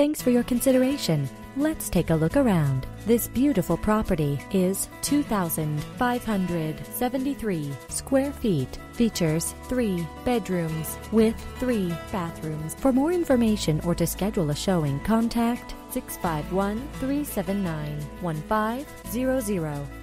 Thanks for your consideration. Let's take a look around. This beautiful property is 2,573 square feet. Features three bedrooms with three bathrooms. For more information or to schedule a showing, contact 651 379 1500.